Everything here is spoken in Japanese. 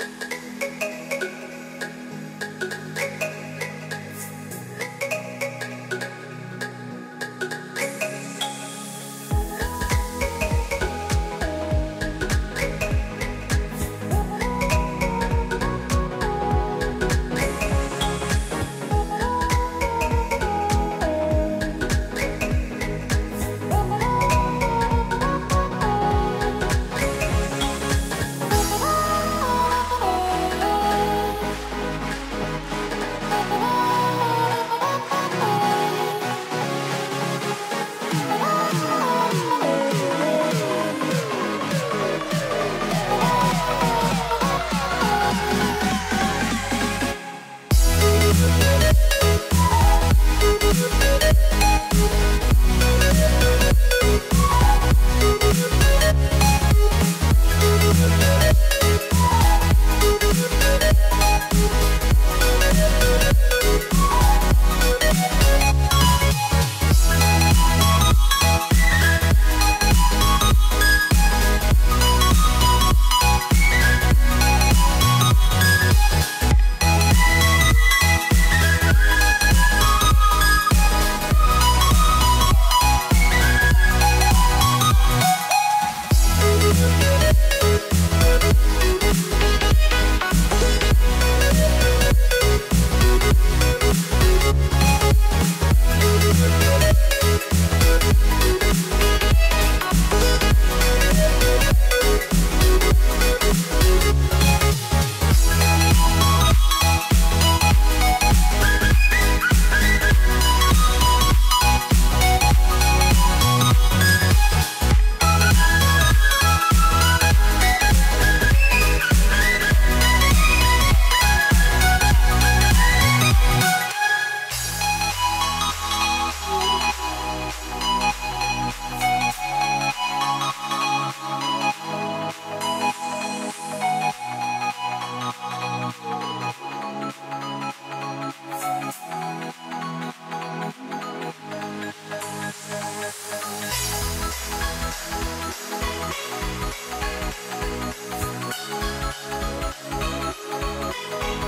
Thank you.